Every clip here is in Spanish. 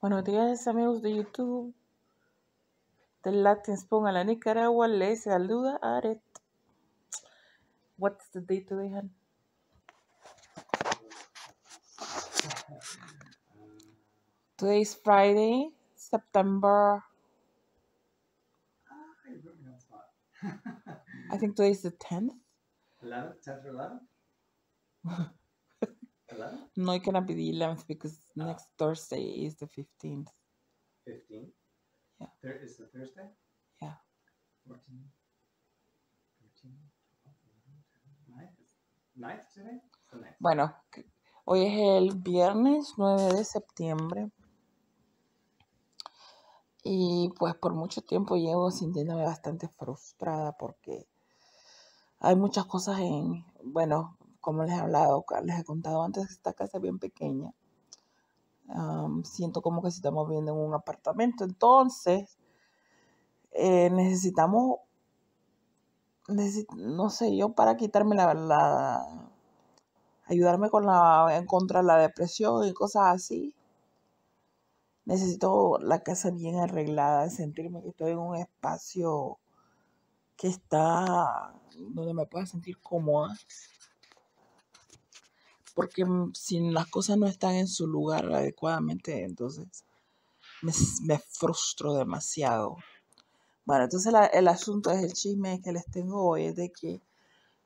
Buenos días amigos de YouTube. De Latin Spoon a la Nicaragua les saluda Aret. What's the date today, hon? Today is Friday, September. You put me on the spot. I think today is the 10th. 11th, 10th or 11th? 11th? No, it cannot be the 11th because Ah. next Thursday is the 15th. 15? Yeah. There is the Thursday? Yeah. 14, 13, 12, 9th? 9th today? It's the 9th. Bueno, hoy es el viernes 9 de septiembre. Y pues por mucho tiempo llevo sintiéndome bastante frustrada porque hay muchas cosas en, bueno, como les he hablado, les he contado antes, esta casa es bien pequeña. Siento como que si estamos viviendo en un apartamento. Entonces, eh, necesitamos, necesi- no sé, yo para quitarme la, ayudarme con la, en contra la depresión y cosas así. Necesito la casa bien arreglada, sentirme que estoy en un espacio que está donde me pueda sentir cómoda. Porque mm, si las cosas no están en su lugar adecuadamente, entonces me, me frustro demasiado. Bueno, entonces el asunto es el chisme que les tengo hoy, es de que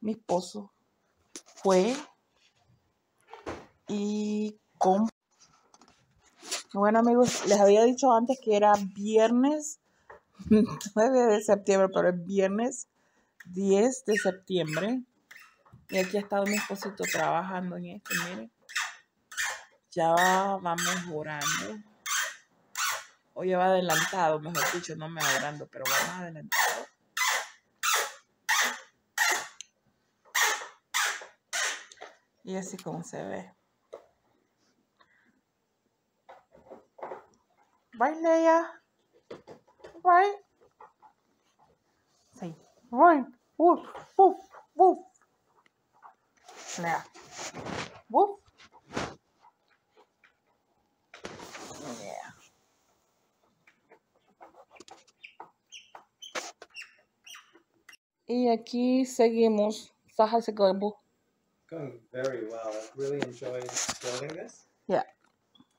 mi esposo fue y con... Bueno amigos, les había dicho antes que era viernes 9 de septiembre, pero es viernes 10 de septiembre. Y aquí ha estado mi esposito trabajando en esto, miren. Ya va, va mejorando. O ya va adelantado, mejor dicho, no mejorando, pero va más adelantado. Y así como se ve. Bye, Leia. Bye. Sí. Bye. Woof, woof, Leia. Woof. Yeah. Y aquí seguimos. Se acabó. Going very well. I've really enjoyed building this. Yeah.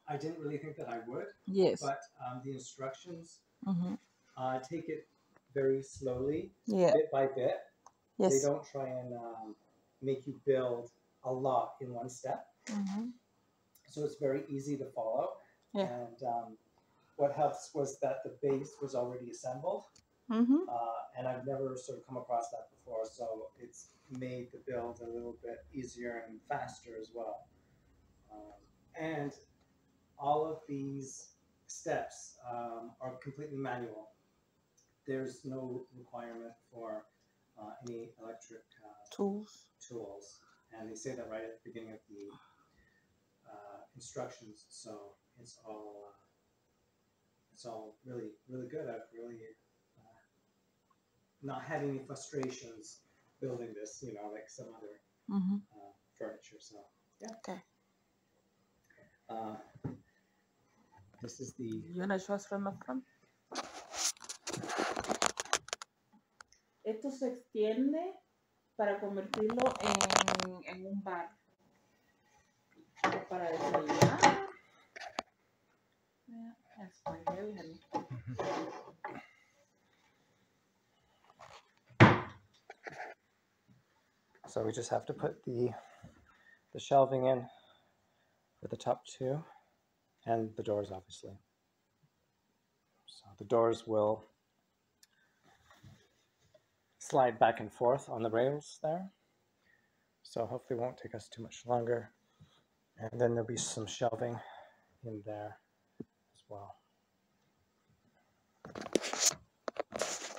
I didn't really think that I would, Yes. but um, the instructions Mhm. uh, take it very slowly, Yeah. bit by bit. Yes. They don't try and um, make you build a lot in one step. Mhm. So it's very easy to follow. Yeah. And um, what helps was that the base was already assembled. Mhm. uh, and I've never sort of come across that before. So it's made the build a little bit easier and faster as well. Um, and all of these steps um, are completely manual. There's no requirement for uh, any electric uh, Tools. tools, and they say that right at the beginning of the uh, instructions. So it's all uh, it's all really really good. I've really uh, not had any frustrations building this. You know, like some other Mhm. uh, furniture. So yeah. Okay. Uh, this is the You wanna show us from the front? Esto se extiende para convertirlo en, en un bar. Para desayunar. So we just have to put the the shelving in for the top two, and the doors obviously. So the doors will slide back and forth on the rails there. So hopefully it won't take us too much longer. And then there'll be some shelving in there as well.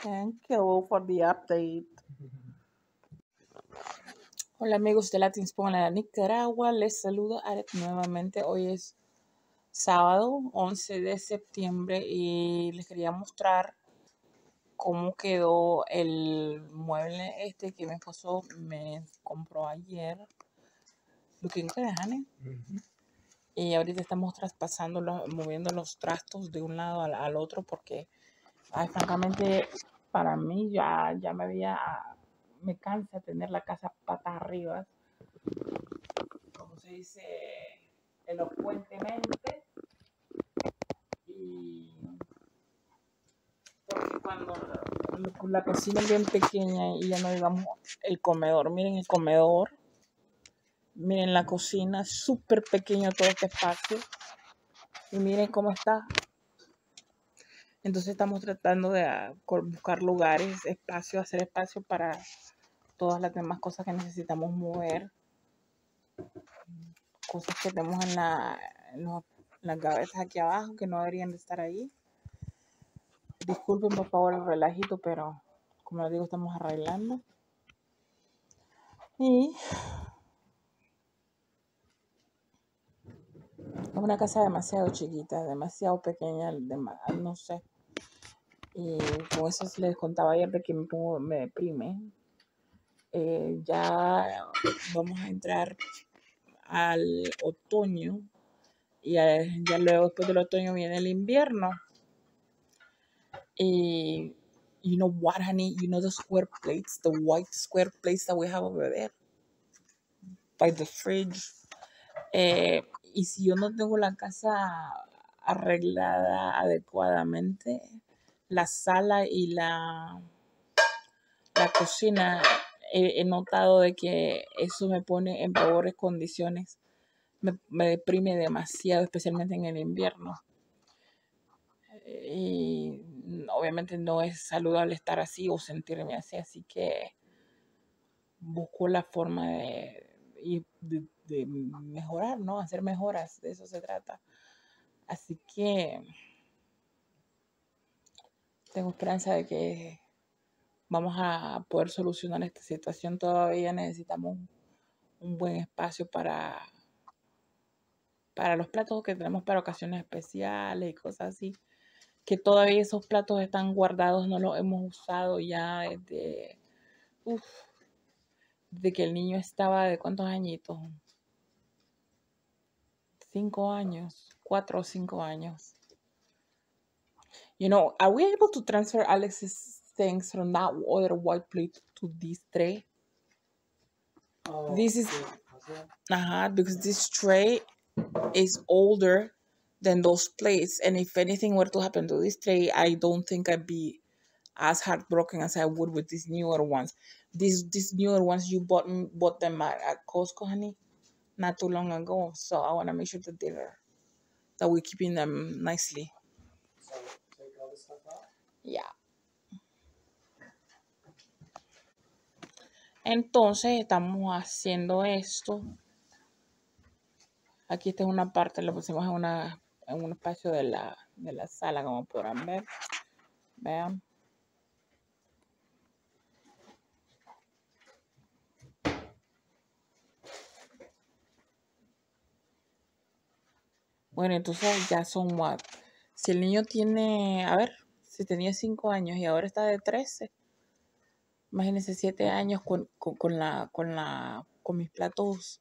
Thank you for the update. Hola amigos de Latin Spoon la Nicaragua, les saludo Aret nuevamente. Hoy es sábado 11 de septiembre y les quería mostrar cómo quedó el mueble este que mi esposo me compró ayer. Looking good, honey. Y ahorita estamos traspasando, moviendo los trastos de un lado al, al otro porque, ay, francamente, para mí ya, ya me había, me cansa tener la casa patas arriba, como se dice elocuentemente. Y cuando la, cocina es bien pequeña y ya no digamos el comedor, miren el comedor, miren la cocina, súper pequeño todo este espacio. Y miren cómo está. Entonces estamos tratando de ah, buscar lugares, espacio, hacer espacio para todas las demás cosas que necesitamos mover. Cosas que tenemos en, la, en las gavetas aquí abajo que no deberían de estar ahí. Disculpen por favor el relajito, pero como les digo, estamos arreglando. Y es una casa demasiado chiquita, demasiado pequeña, no sé. Y con eso les contaba ayer de que me, pongo, me deprime. Eh, ya vamos a entrar al otoño y ya, ya luego después del otoño viene el invierno. Y you know what, honey? You know the square plates, the white square plates that we have over there by the fridge. Eh, y si yo no tengo la casa arreglada adecuadamente, la sala y la, la cocina, he, he notado de que eso me pone en peores condiciones. Me, me deprime demasiado, especialmente en el invierno. Y obviamente no es saludable estar así o sentirme así, así que busco la forma de, de mejorar, ¿no? Hacer mejoras, de eso se trata. Así que tengo esperanza de que vamos a poder solucionar esta situación. Todavía necesitamos un buen espacio para, para los platos que tenemos para ocasiones especiales y cosas así. Que todavía esos platos están guardados, no los hemos usado ya desde, uf, de que el niño estaba de cuántos añitos, cinco años, cuatro o cinco años. You know, are we able to transfer Alex's things from that other white plate to this tray? Oh, This is- sí, o sea, Uh-huh, because this tray is older than those plates. And if anything were to happen to this tray, I don't think I'd be as heartbroken as I would with these newer ones. These these newer ones you bought bought them at, at Costco, honey, not too long ago. So I want to make sure that they're that we're keeping them nicely. so take all this stuff out. Yeah. Entonces estamos haciendo esto. Aquí esta es una parte, lo pusimos en, una, en un espacio de la, de la sala, como podrán ver. Vean. Bueno, entonces ya son what? Si el niño tiene, a ver, si tenía 5 años y ahora está de 13, imagínense 7 años con, con, con la, con la, con mis platos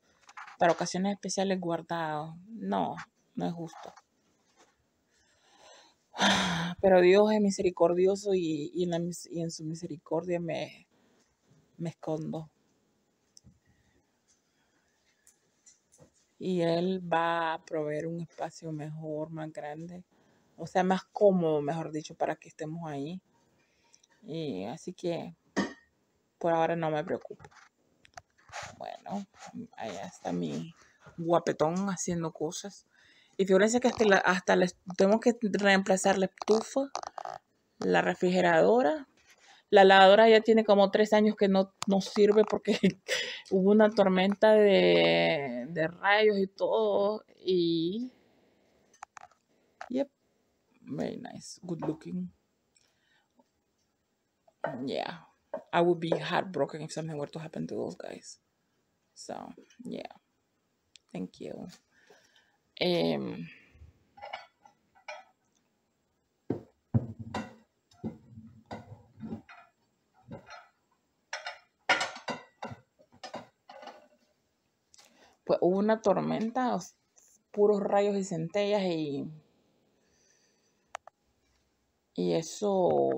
para ocasiones especiales guardados. No, no es justo. Pero Dios es misericordioso y, y en, su misericordia me, me escondo. Y Él va a proveer un espacio mejor, más grande, o sea, más cómodo, mejor dicho, para que estemos ahí. Y así que por ahora no me preocupo. Bueno, allá está mi guapetón haciendo cosas. Y fíjense que hasta, la, hasta les tengo que reemplazar la estufa, la refrigeradora. La lavadora ya tiene como tres años que no, no sirve porque hubo una tormenta de, de rayos y todo. Y. Yep. Very nice. Good looking. Yeah. I would be heartbroken if something were to happen to those guys. So, yeah. Thank you. Em, pues hubo una tormenta, puros rayos y centellas y, y eso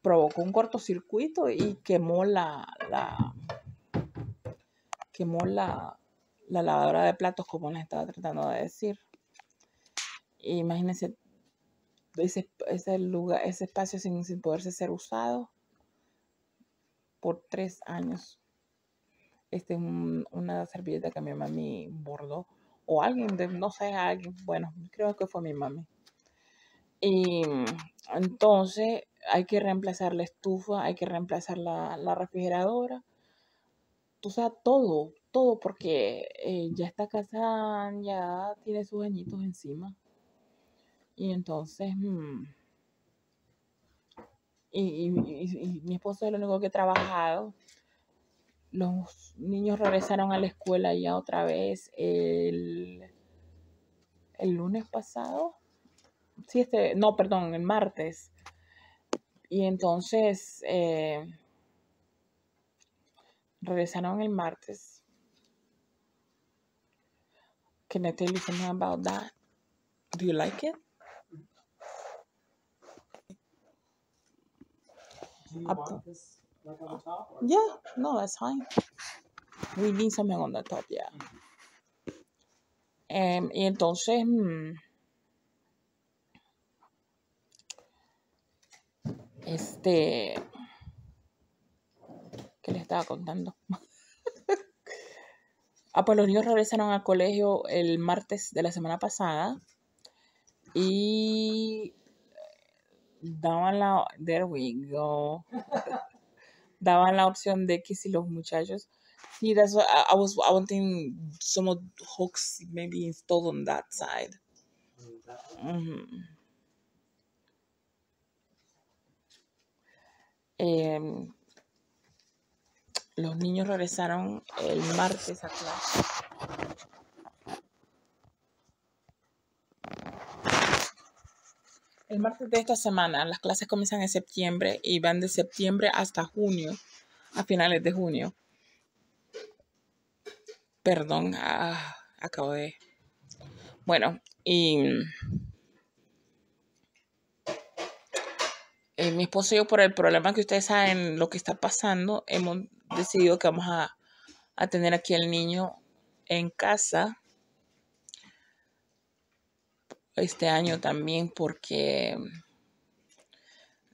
provocó un cortocircuito y quemó la, la quemó la, la lavadora de platos como les estaba tratando de decir. Imagínense ese, ese lugar, ese espacio sin, sin poderse ser usado por tres años. Este es una servilleta que mi mami bordó. O alguien, de, no sé, alguien, bueno, creo que fue mi mami. Y entonces hay que reemplazar la estufa, hay que reemplazar la, la refrigeradora. O sea, todo, todo, porque eh, ya esta casa ya tiene sus añitos encima. Y entonces, mm, y, mi esposo es el único que ha trabajado. Los niños regresaron a la escuela ya otra vez el, el lunes pasado. Sí, este, no, perdón, el martes. Y entonces eh, regresaron el martes. Can I tell you something about that? Do you like it? Do you want this like on the top? Or? Yeah, no, that's fine. We need something on the top, yeah. Em, y entonces, mm, este, ¿qué le estaba contando? ah, pues los niños regresaron al colegio el martes de la semana pasada y daban la, there we go, daban la opción de que si los muchachos, sí, that's I, was, I wanting some of hooks maybe installed on that side. Ujú. Em, los niños regresaron el martes a clase. El martes de esta semana, las clases comienzan en septiembre y van de septiembre hasta junio, a finales de junio. Perdón, ah, acabo de... Bueno, y... eh, mi esposo y yo, por el problema que ustedes saben, lo que está pasando, hemos decidido que vamos a, a tener aquí al niño en casa este año también porque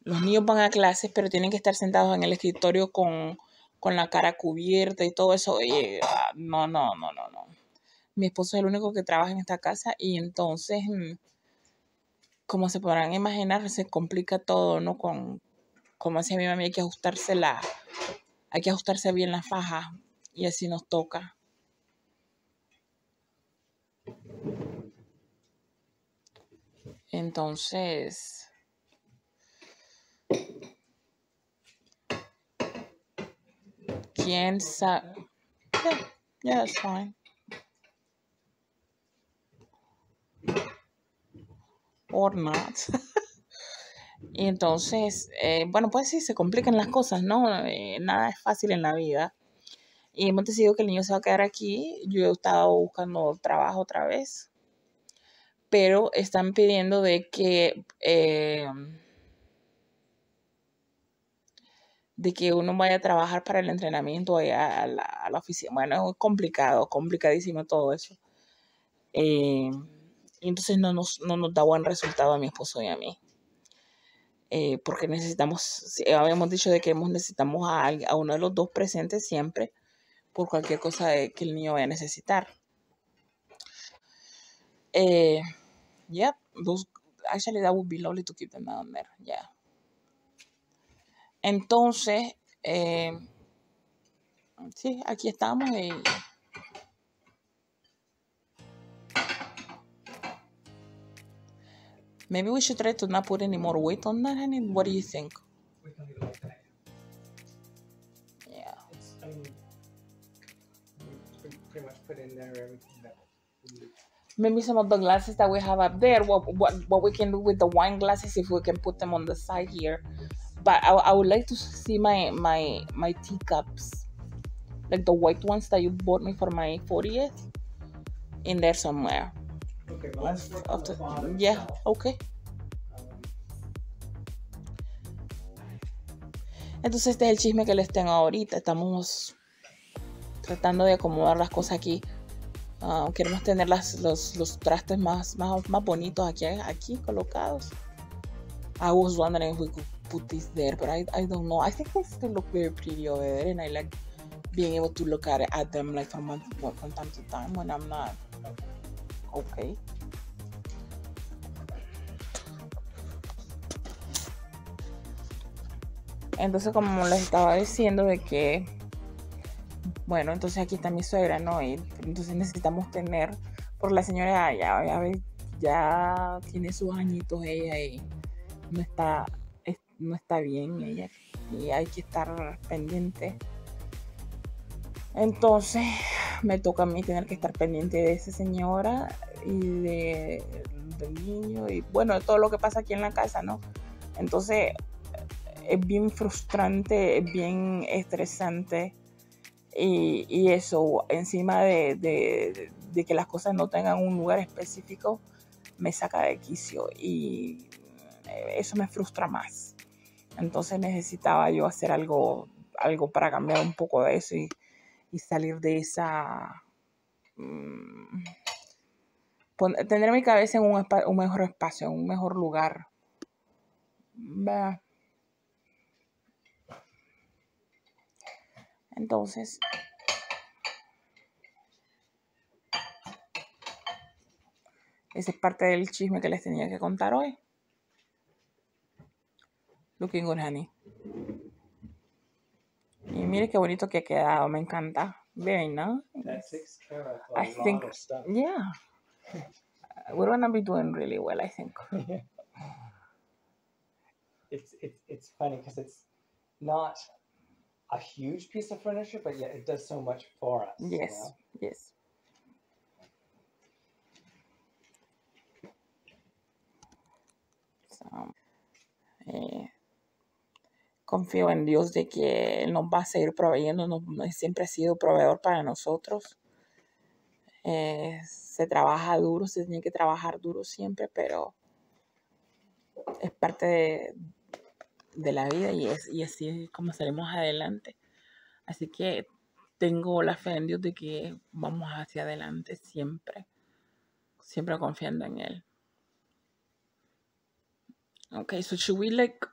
los niños van a clases, pero tienen que estar sentados en el escritorio con, con la cara cubierta y todo eso. Y, ah, no, no, no, no, no. Mi esposo es el único que trabaja en esta casa y entonces, mm, como se podrán imaginar, se complica todo, ¿no? Con, como decía mi mamá, hay que ajustarse la, hay que ajustarse bien la faja y así nos toca. Entonces, quién sabe. Yeah, yeah, fine. Or not. y entonces, eh, bueno, pues sí, se complican las cosas, ¿no? Eh, nada es fácil en la vida. Y hemos decidido que el niño se va a quedar aquí. Yo he estado buscando trabajo otra vez pero están pidiendo de que eh, de que uno vaya a trabajar para el entrenamiento allá a la, a la oficina. Bueno, es complicado, complicadísimo todo eso. Eh, entonces no nos, no nos da buen resultado a mi esposo y a mí. Eh, porque necesitamos, habíamos dicho de que necesitamos a, a uno de los dos presentes siempre por cualquier cosa que el niño vaya a necesitar. Eh, yep, those actually that would be lovely to keep them down there. Yeah. Entonces, eh, sí, aquí estamos y maybe we should try to not put any more weight on that, honey. What do you think? We can leave it like that. Yeah. It's, I mean, pretty- much put in there everything that maybe some of the glasses that we have up there what what, what we can do with the wine glasses if we can put them on the side here but I, I would like to see my my my teacups like the white ones that you bought me for my 40th in there somewhere. The- bottom yeah, okay. Entonces este es el chisme que les tengo ahorita. Estamos tratando de acomodar las cosas aquí. Ah, queremos tener las, los, los trastes más, más, más bonitos aquí, aquí colocados. I was wondering if we could put this there, but I, I don't know. I think they still look very pretty over there, and I like being able to look at, at them like from, from time to time when I'm not okay. Entonces, como les estaba diciendo de que, bueno, entonces aquí está mi suegra, ¿no? Y entonces necesitamos tener, por la señora ya, ya, ya tiene sus añitos ella y no está, es- no está bien ella y hay que estar pendiente. Entonces, me toca a mí tener que estar pendiente de esa señora y de, del niño y bueno, de todo lo que pasa aquí en la casa, ¿no? Entonces, es bien frustrante, es bien estresante y, y eso, encima de, de- que las cosas no tengan un lugar específico, me saca de quicio y eh, eso me frustra más. Entonces necesitaba yo hacer algo, algo para cambiar un poco de eso y, y salir de esa... mm, tener mi cabeza en un, un mejor espacio, en un mejor lugar. Entonces, esa es parte del chisme que les tenía que contar hoy. Looking good, honey. Y mire qué bonito que ha quedado, me encanta. Very nice. that takes care of a I lot think- of stuff. Yeah. We're gonna be doing really well, I think. it's it's it's funny because it's not a huge piece of furniture, but yet it does so much for us. you Yes, know? yes. So, eh, confío en Dios de que Él nos va a seguir proveyendo, nos- siempre ha sido proveedor para nosotros. Eh, se trabaja duro, se tiene que trabajar duro siempre, pero es parte de, de la vida y, es, y así es como salimos adelante. Así que tengo la fe en Dios de que vamos hacia adelante siempre, siempre confiando en Él. Okay, so should we like